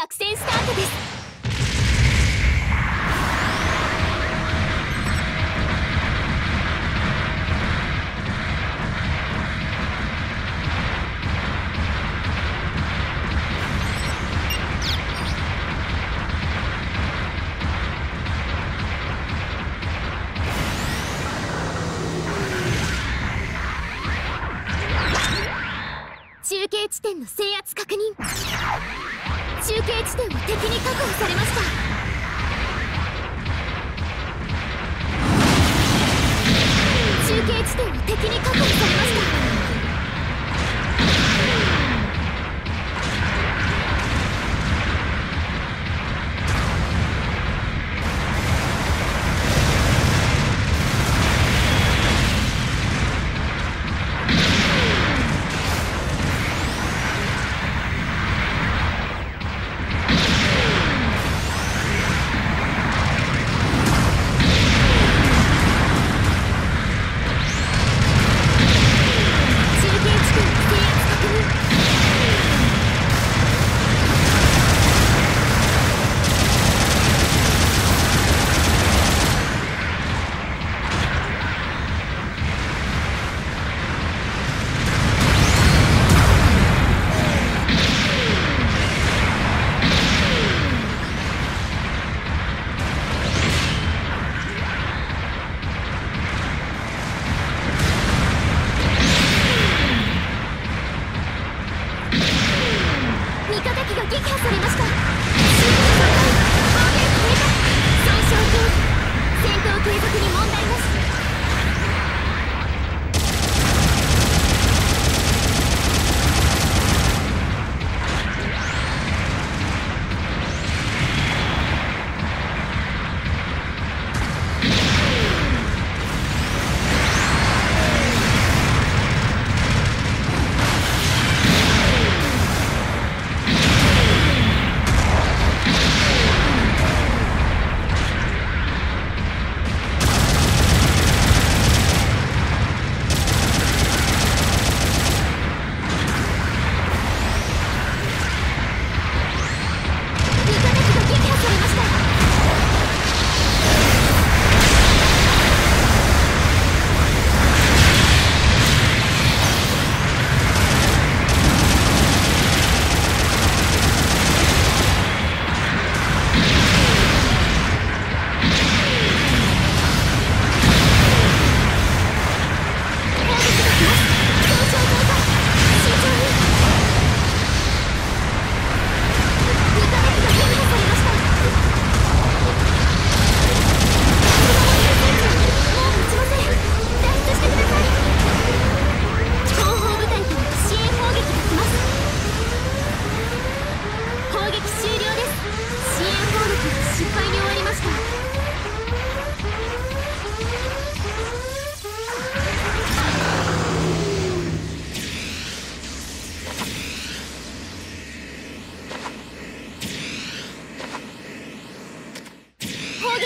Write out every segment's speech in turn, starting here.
作戦スタートです。中継地点の制圧集計地点は敵に確保されました。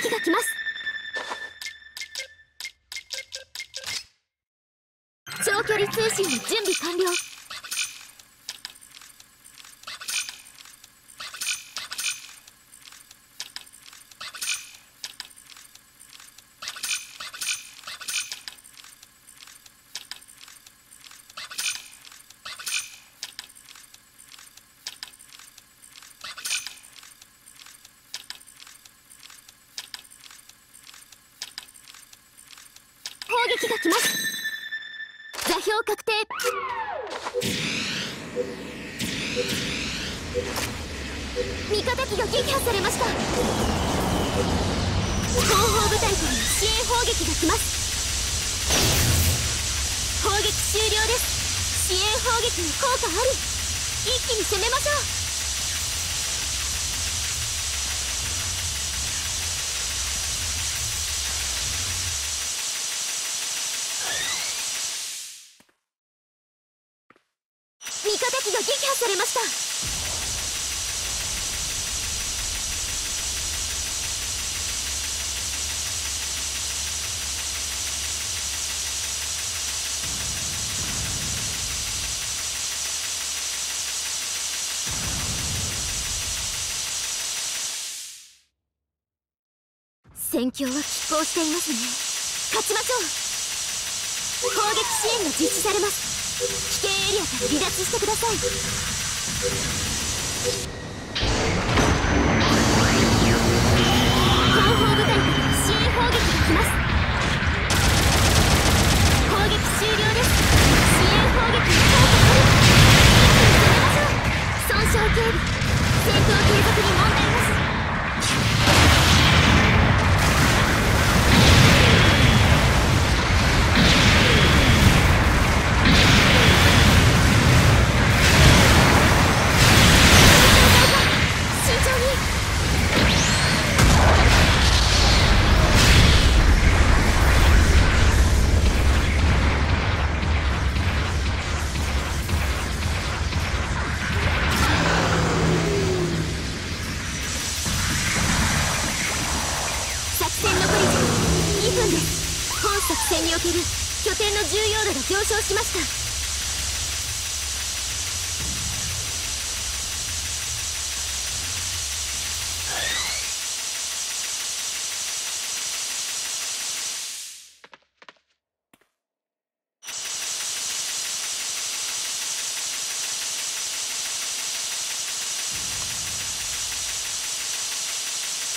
撃が来ます。長距離通信の準備完了。砲撃が来ます。座標確定。味方機が撃破されました。後方部隊から支援砲撃が来ます。砲撃終了です。支援砲撃の効果あり。一気に攻めましょう味方機が撃破されました戦況は拮抗していますね。勝ちましょう。攻撃支援が実施されます。危険エリアから離脱してください。後方部隊から支援砲撃が来ます。攻撃終了です。支援砲撃に効果あり進めましょう。損傷警備。戦闘継続に問題なし上昇しました。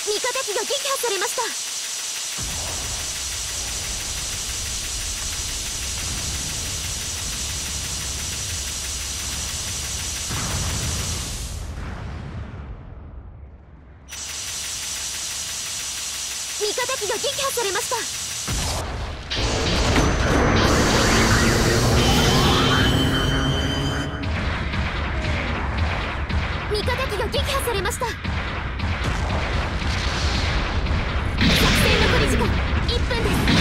味方機が撃破されました味方機が撃破されました。味方機が撃破されました。作戦残り時間1分です。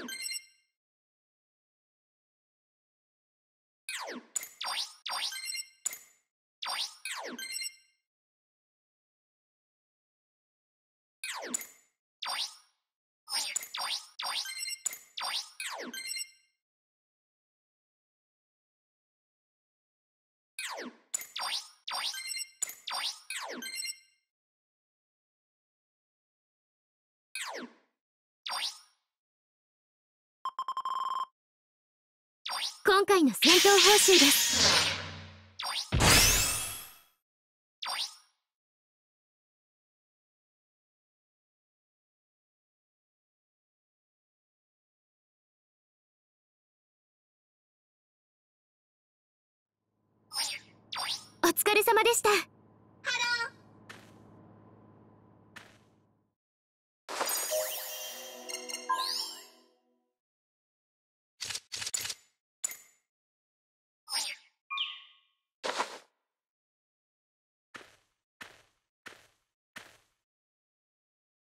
you 今回の戦闘報酬です。お疲れ様でした。